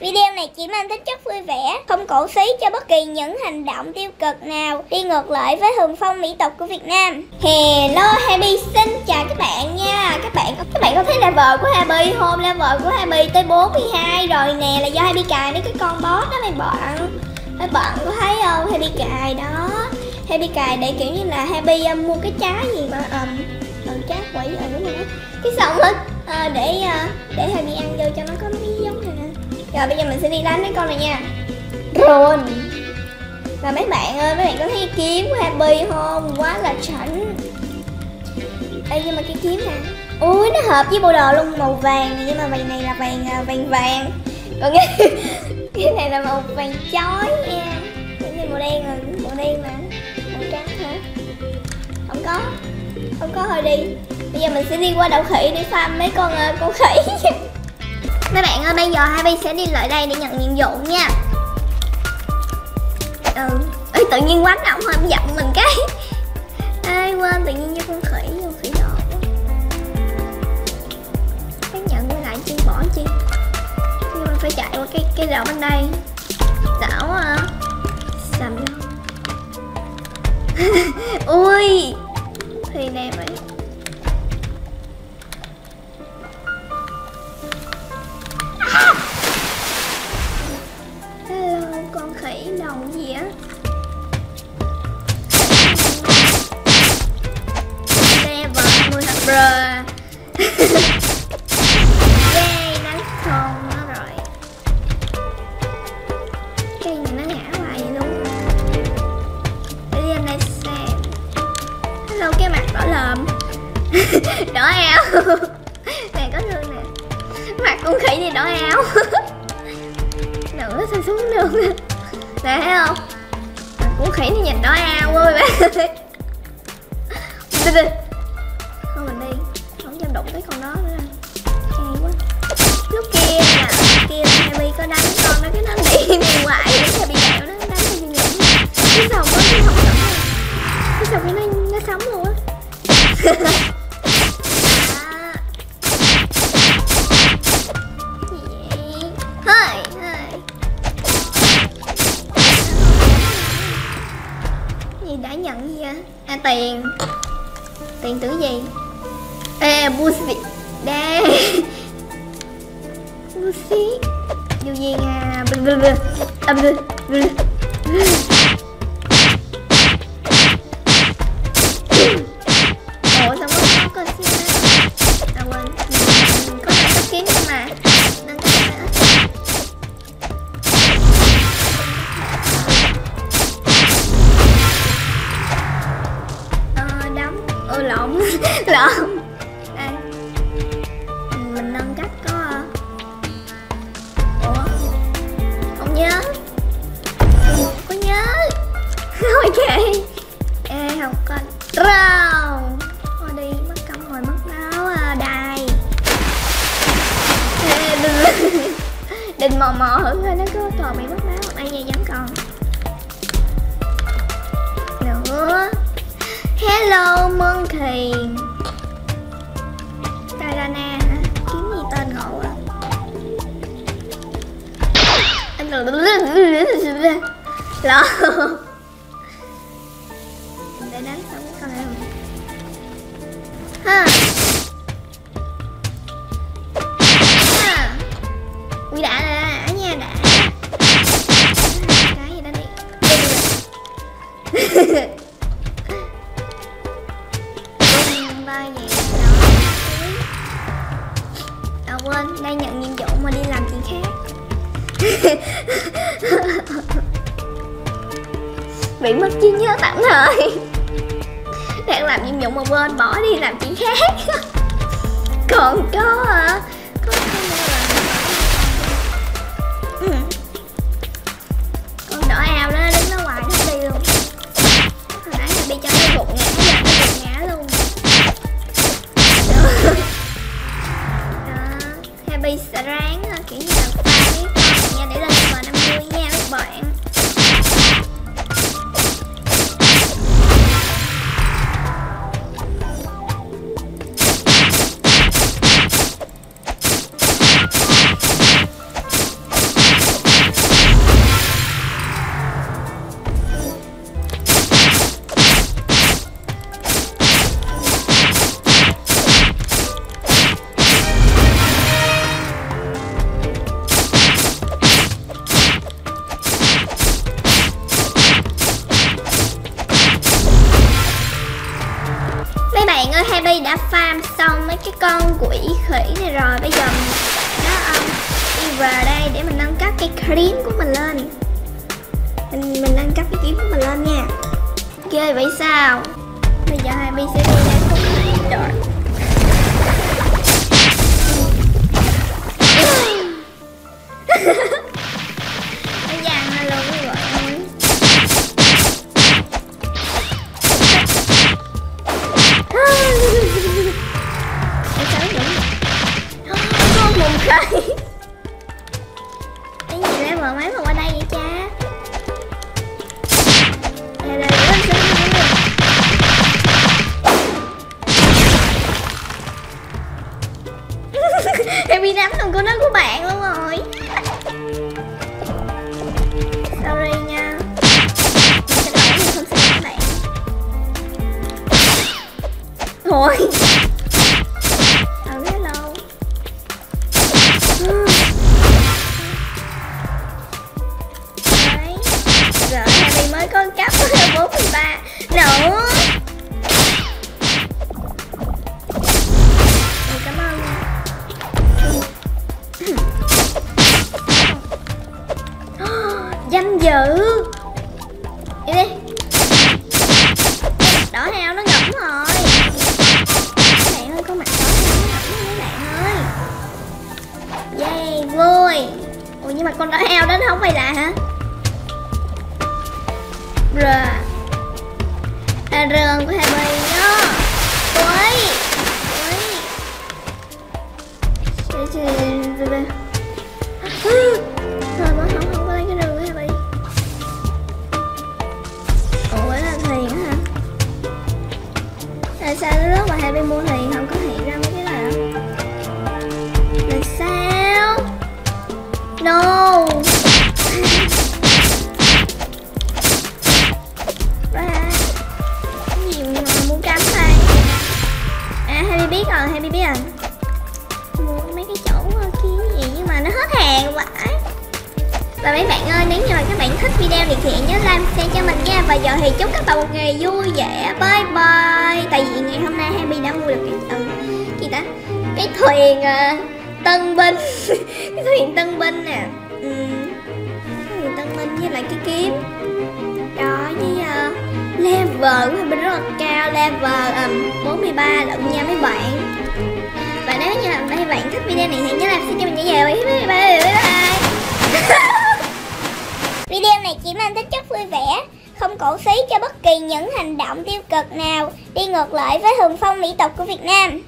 Video này chỉ mang tính chất vui vẻ, không cổ xí cho bất kỳ những hành động tiêu cực nào đi ngược lại với thường phong mỹ tục của Việt Nam. Hello Happy xin chào các bạn nha. Các bạn các bạn có thấy level của Happy không? Level của Happy tới 42 rồi nè là do Happy cài mấy cái con boss đó mày bận. Mấy bạn có thấy không? Happy cài đó. Happy cài để kiểu như là Happy um, mua cái trái gì mà um, ừ, trái quỷ ở đúng không? Cái xong hết uh, để uh, để Happy ăn vô cho nó có rồi bây giờ mình sẽ đi đánh mấy con này nha. Ron. Và mấy bạn ơi, mấy bạn có thấy kiếm của Happy không? Quá là chảnh. Ê nhưng mà cái kiếm nè Ui nó hợp với bộ đồ luôn màu vàng Nhưng mà vàng này là vàng à, vàng vàng. Còn cái, cái này là màu vàng chói nha. Cái này màu đen rồi, màu đen mà. Màu trắng hả? Không có. Không có thôi đi. Bây giờ mình sẽ đi qua đậu khỉ để farm mấy con uh, con khỉ. mấy bạn ơi bây giờ hai bi sẽ đi lại đây để nhận nhiệm vụ nha. Ừ. Ê, tự nhiên quánh động hơi giận mình cái. Ai quên tự nhiên như con khỉ con khỉ đỏ. Cái nhận quay lại chi bỏ chi. Nhưng mà phải chạy qua cái cái rào bên đây. Đảo ờ, à sầm ui thì nè vậy. Khỉ đầu gì á Level 10 thật bờ. Yay, đánh không nó rồi. Cây này nó ngã hoài vậy luôn. Để đi lên đây xem. Hello, cái mặt đỏ lợm Đỏ eo. Này có thương nè. Mặt con khỉ gì đỏ eo. Nữa sao xuống đường nè thấy không? Cũng khỉ nó nhìn nó ao quá bạn đi đi. Thôi mình đi. Không dám đụng tới con đó nữa. Cay quá. Lúc kia nè, kia Happy có đánh con nó cái nó đi đi ngoại nó bị đẹo nó đánh cho bị nhẫn cái xong á cái không sống cái xong nó nó sống luôn á. Busi Đây Busi dù gì à? Blah blah blah Blah blah blah mò nó cứ toàn bị mất máu ai nha vẫn còn? Nữa. Hello Monkey Tarana hả? Kiếm gì tên ngộ à Lộn Để đánh xong cái con này. Ha. Bung ba đó À quên, đang nhận nhiệm vụ mà đi làm chuyện khác. Bị mất trí nhớ tạm thời. Đang làm nhiệm vụ mà quên bỏ đi làm chuyện khác. Còn có ờ, đã phaem xong mấy cái con quỷ khỉ này rồi. Bây giờ nó um, đi vào đây để mình nâng cấp cái kiếm của mình lên. Mình mình nâng cấp cái kiếm của mình lên nha. Ghê vậy sao? Bây giờ hai bên sẽ đi ra này rồi. Có Cái gì đây mở máy mà qua đây vậy cha? Đây đây lên xuống Em bị nắm trong cô đó của bạn luôn rồi. Sorry nha. Mình xin lỗi mình không xin các bạn. Thôi. Danh dự đi đi đỏ heo nó ngẫm rồi các bạn ơi có mặt đỏ heo nó ngẫm rồi các bạn ơi yay vui ủa nhưng mà con đỏ heo đó nó không phải là hả rồi à rờn của hai bên đó ui ui rồi Happy biết à? mua mấy cái chỗ ờ, kia gì nhưng mà nó hết hàng vãi và mấy bạn ơi nếu như mà các bạn thích video này thì hãy nhớ like share cho mình nha. Và giờ thì chúc các bạn một ngày vui vẻ. Bye bye. Tại vì ngày hôm nay Happy đã mua được cái ừ, gì ta? Cái thuyền uh, tân binh. Cái thuyền tân binh nè. Ừ. cái thuyền tân binh với lại cái kiếm. Đó với uh, level của mình rất là cao level um, 43 lận nha mấy bạn. Và nếu như là mấy bạn thích video này thì nhớ like share cho mình nhảy về bye bye bye bye. Video này chỉ mang tính chất vui vẻ, không cổ xí cho bất kỳ những hành động tiêu cực nào đi ngược lại với hùng phong mỹ tục của Việt Nam.